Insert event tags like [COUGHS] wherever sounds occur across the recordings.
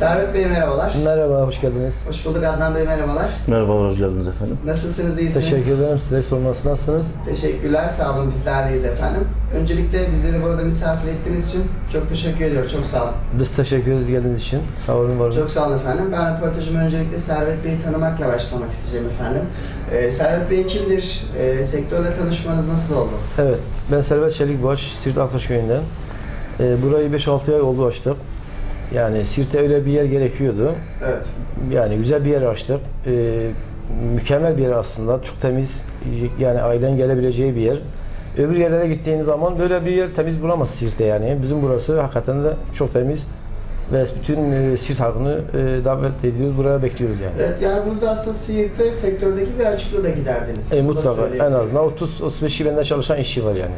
Servet Bey merhabalar. Merhaba, hoş geldiniz. Hoş bulduk Adnan Bey merhabalar. Merhabalar, hoş geldiniz efendim. Nasılsınız, iyisiniz? Teşekkür ederim. Size sorması nasılsınız? Teşekkürler, sağ olun bizlerdeyiz efendim. Öncelikle bizleri burada misafir ettiğiniz için çok teşekkür ediyorum, çok sağ olun. Biz teşekkür ederiz geldiğiniz için. Sağ olun, var olun. Çok sağ olun efendim. Ben röportajıma öncelikle Servet Bey'i tanımakla başlamak isteyeceğim efendim. Ee, Servet Bey kimdir? Ee, sektörle tanışmanız nasıl oldu? Evet, ben Servet Çelikbaş, Siirt Aktaş köyünden. Ee, burayı 5-6 ay oldu açtık. Yani Siirt'te öyle bir yer gerekiyordu. Evet. Yani güzel bir yer açtık. Ee, mükemmel bir yer aslında. Çok temiz. Yani ailen gelebileceği bir yer. Öbür yerlere gittiğiniz zaman böyle bir yer temiz bulamaz Siirt'te yani. Bizim burası hakikaten de çok temiz. Ve bütün e, Siirt halkını e, davet ediyoruz. Buraya bekliyoruz yani. Evet, yani burada aslında Siirt'te sektördeki bir açıklığı da giderdiniz. E, mutlaka en azından 30-35 kişi benden çalışan işçi var yani.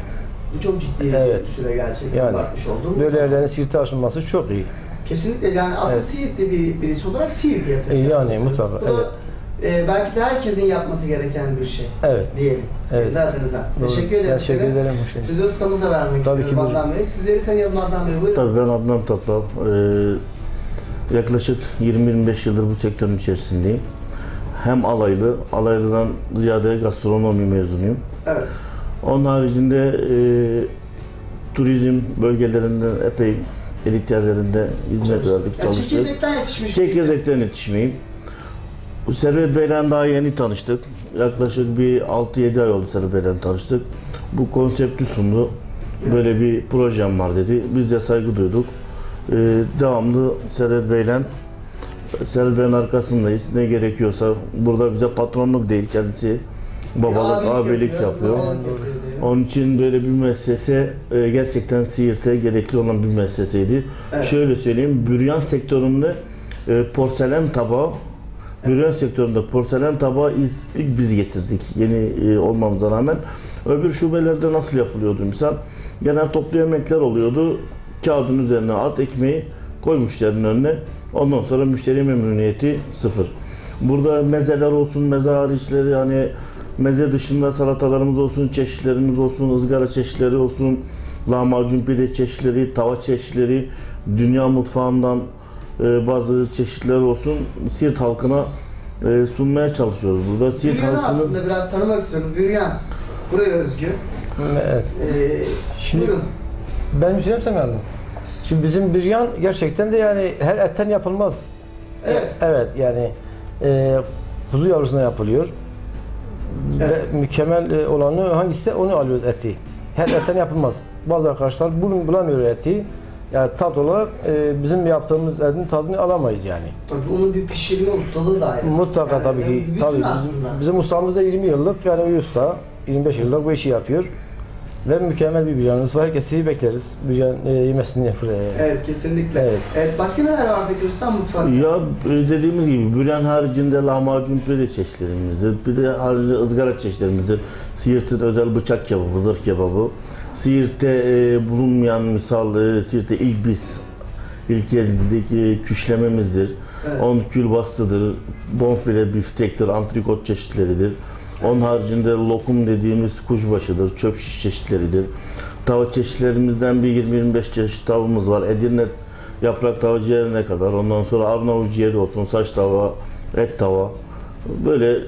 Bu çok ciddi Evet. bir süre gerçekten Yani bakmış olduğumuz. Böyle yerlerin Siirt'e açılması çok iyi. Kesinlikle yani aslında Evet. Siirt'te bir, birisi olarak Siirt'e yatırım E, yani yapmışsınız. mutlaka, Bu da e, belki de herkesin yapması gereken bir şey Evet. diyelim. Evet. Doğru. Teşekkür ederim Teşekkür size. ederim. Hoş geldiniz. Sizi ustamıza vermek Tabii istiyorum ki, Adnan Bey. Sizleri tanıyalım Adnan Bey. Buyurun. Tabii ben Adnan Tatlav. Ee, yaklaşık 20-25 yıldır bu sektörün içerisindeyim. Hem alaylı, alaylıdan ziyade gastronomi mezunuyum. Evet. Onun haricinde e, turizm bölgelerinde epey elit yerlerinde hizmet verdik, çalıştık. çekirdekten yetişmiş. Çekirdekten yetişmeyim. Bu Servet Bey'le daha yeni tanıştık. Yaklaşık bir 6-7 ay oldu Servet Bey'le tanıştık. Bu konsepti sundu. Böyle bir projem var dedi. Biz de saygı duyduk. Ee, devamlı Servet Bey'le Servet Bey'in arkasındayız. Ne gerekiyorsa burada bize patronluk değil kendisi babalık, abilik yapıyor. babalık yapıyor diyelim. Onun için böyle bir müessese e, gerçekten Siirt'e gerekli olan bir müesseseydi. Evet. Şöyle söyleyeyim, büryan sektöründe e, porselen tabağı, büryan sektöründe porselen tabağı iz, ilk biz getirdik yeni e, olmamıza rağmen. Öbür şubelerde nasıl yapılıyordu misal? Genel toplu yemekler oluyordu. Kağıdın üzerine at ekmeği koy müşterinin önüne. Ondan sonra müşteri memnuniyeti sıfır. Burada mezeler olsun, meze hariçleri yani meze dışında salatalarımız olsun, çeşitlerimiz olsun, ızgara çeşitleri olsun, lahmacun pide çeşitleri, tava çeşitleri, dünya mutfağından e, bazı çeşitler olsun Siirt halkına e, sunmaya çalışıyoruz burada. Siirt Büryan'ı halkının aslında biraz tanımak istiyorum. Büryan. Buraya özgü. Evet. Ee, Şimdi- buyurun. Ben bir şey mi sanırım? Şimdi bizim büryan gerçekten de yani her etten yapılmaz. Evet. Evet yani e, kuzu yavrusuna yapılıyor. Evet. Ve mükemmel e, olanı hangisi onu alıyoruz eti. Her [COUGHS] etten yapılmaz. Bazı arkadaşlar bunu bulamıyor eti. Yani tat olarak e, bizim yaptığımız etin tadını alamayız yani. Tabii onun bir pişirme ustalığı da ayrı. Mutlaka Yani tabii ki. Tabii bizim, bizim ustamız da 20 yıllık yani bir usta. 25 yıldır bu işi yapıyor. Ve mükemmel bir büryanımız var. Herkesi bekleriz. Büryan e, yemesini buraya. Evet kesinlikle. Evet. Evet. başka neler var peki usta mutfakta? Ya e, dediğimiz gibi büryan haricinde lahmacun pide çeşitlerimizdir. Bir de haricinde ızgara çeşitlerimizdir. Siirt'in özel bıçak kebabı, zırh kebabı. Siirt'te e, bulunmayan misal, e, Siirt'te ilk biz, ilk yerindeki küşlememizdir. Evet. On külbastıdır, bonfile, biftektir, antrikot çeşitleridir. Onun haricinde lokum dediğimiz kuşbaşıdır, çöp şiş çeşitleridir. Tava çeşitlerimizden bir 20-25 çeşit tavamız var. Edirne yaprak tava ciğerine kadar. Ondan sonra Arnavut ciğeri olsun, saç tava, et tava. Böyle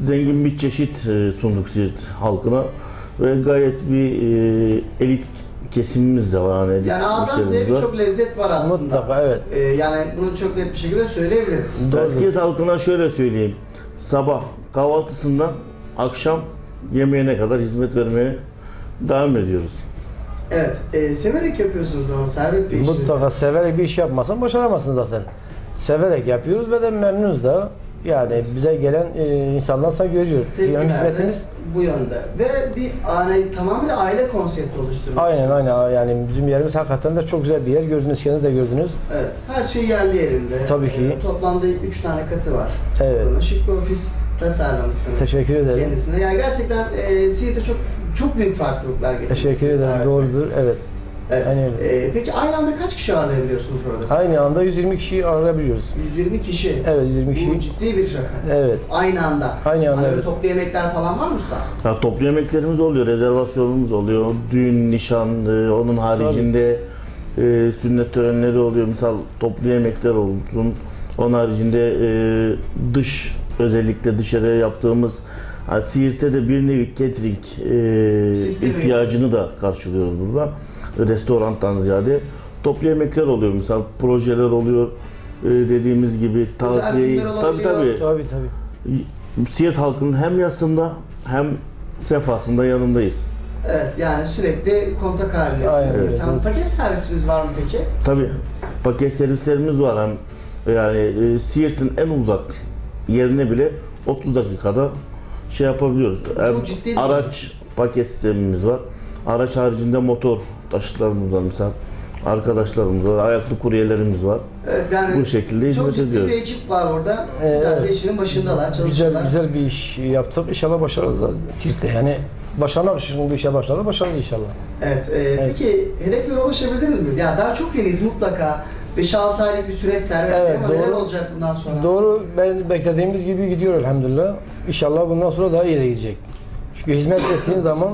zengin bir çeşit e, sunduk Siirt halkına. Ve gayet bir e, elit kesimimiz de var. Yani, elit Yani A'dan Z'ye birçok lezzet var aslında. Mutlaka evet. Ee, yani bunu çok net bir şekilde söyleyebiliriz. Ben Doğrudur. Siirt halkına şöyle söyleyeyim. Sabah kahvaltısından akşam yemeğine kadar hizmet vermeye devam ediyoruz. Evet. E, severek yapıyorsunuz ama Servet Bey işinizi. Mutlaka severek bir iş yapmasan başaramazsın zaten. Severek yapıyoruz ve de memnunuz da. Yani bize gelen e, insanlarsa görüyor. Tepkiler Yani de hizmetimiz bu yönde. Ve bir yani, tamamen aile konsepti oluşturmuş. aynen aynen yani bizim yerimiz hakikaten de çok güzel bir yer. Gördünüz kendiniz de gördünüz. Evet. Her şey yerli yerinde. Tabii ki. Ee, toplamda 3 tane katı var. Evet. Bunun şık bir ofis tasarlamışsınız. Teşekkür ederim. Kendisine. Yani gerçekten e, Siirt'e çok çok büyük farklılıklar getirmişsiniz. Teşekkür ederim. Bey. Doğrudur. Evet. Evet. Aynen öyle. E, peki aynı anda kaç kişi ağırlayabiliyorsunuz orada? Aynı anda 120 kişiyi ağırlayabiliyoruz. 120 kişi. Evet 120 Bu kişi. ciddi bir rakam. Evet. Aynı anda. Aynı anda, Hani evet. toplu yemekler falan var mı usta? Ya, toplu yemeklerimiz oluyor, rezervasyonumuz oluyor. Düğün, nişan, e, onun haricinde e, sünnet törenleri oluyor. Misal toplu yemekler olsun. Onun haricinde e, dış özellikle dışarıya yaptığımız hani Siirt'te de bir nevi catering e, Sistemi. ihtiyacını da karşılıyoruz burada. Restorantan ziyade. Toplu yemekler oluyor misal projeler oluyor. E, dediğimiz gibi günler tabii olabiliyor. tabii Tabii tabii. Siirt halkının hem yasında hem sefasında yanındayız. Evet yani sürekli kontak Aynen halindesiniz. öyle. Sen paket servisiniz var mı peki? Tabii paket servislerimiz var hem yani e, Siirt'in en uzak yerine bile 30 dakikada şey yapabiliyoruz. Hem ciddi bir araç paket sistemimiz var. Araç haricinde motor taşıtlarımız var mesela. Arkadaşlarımız var, ayaklı kuryelerimiz var. Evet yani Bu şekilde çok hizmet ciddi ediyoruz. bir ekip var orada. Ee, güzel de evet. işinin başındalar, Güzel çalışıyorlar. güzel bir iş yaptık. İnşallah başarırız da Sirt'te. Yani başarmak için bu işe başladı. Başarırız inşallah. Evet, e, peki hedeflere ulaşabildiniz mi? Ya daha çok yeniyiz mutlaka. 5-6 aylık bir süreç servet Evet, ama neler doğru. olacak bundan sonra? Doğru ben beklediğimiz gibi gidiyor elhamdülillah. İnşallah bundan sonra daha iyi de gidecek. Çünkü hizmet [COUGHS] ettiğin zaman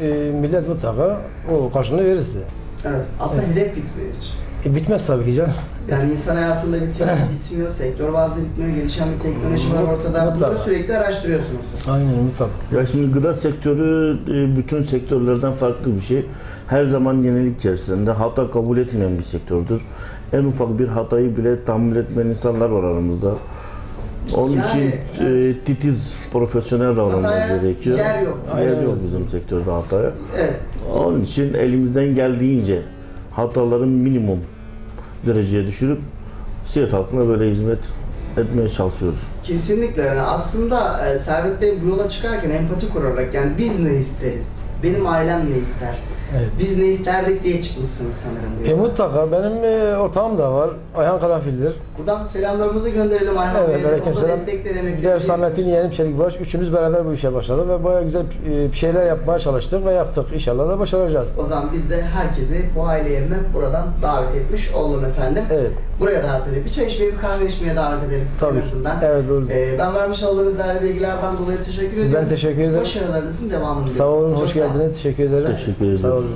e, millet mutlaka o karşılığını verir size. Evet, aslında hedef bitmiyor hiç. E, bitmez tabii ki canım. Yani insan hayatında bitiyor, bitmiyor, sektör bazlı bitmiyor, gelişen bir teknoloji var ortada. Bunları Mutlaka. sürekli araştırıyorsunuz. Aynen mutlaka. Ya şimdi gıda sektörü e, bütün sektörlerden farklı bir şey. Her zaman yenilik içerisinde hata kabul etmeyen bir sektördür. En ufak bir hatayı bile tahammül etmeyen insanlar var aramızda. Onun Yani, için e, titiz, profesyonel davranmamız gerekiyor. yer yok. Aynen Yer yok bizim sektörde hataya. Evet, Onun için elimizden geldiğince hataların minimum dereceye düşürüp Siirt halkına böyle hizmet etmeye çalışıyoruz. kesinlikle. Yani aslında e, Servet Bey bu yola çıkarken empati kurarak yani biz ne isteriz? Benim ailem ne ister? Evet. Biz ne isterdik diye çıkmışsınız sanırım. E diyor. mutlaka benim e, ortağım da var. Ayhan Karanfil'dir. Buradan selamlarımızı gönderelim Ayhan Evet, Bey'e de. O da aleykümselam. destekleri Bir de Samet'in yeğenim Çelikbaş. Üçümüz beraber bu işe başladık ve bayağı güzel e, bir şeyler yapmaya çalıştık ve yaptık. İnşallah da başaracağız. O zaman biz de herkesi bu aile yerine buradan davet etmiş olalım efendim. Evet. Buraya davet edelim. Bir çay içmeye, bir kahve içmeye davet edelim Tabii. en azından. Evet doğru. Ee, ben vermiş olduğunuz değerli bilgilerden dolayı teşekkür ediyorum. Ben teşekkür ederim. Başarılarınızın devamını Sağ olun, diliyorum. hoş sağ olun. geldiniz. Teşekkür ederim. Teşekkür ederim. Sağ olun.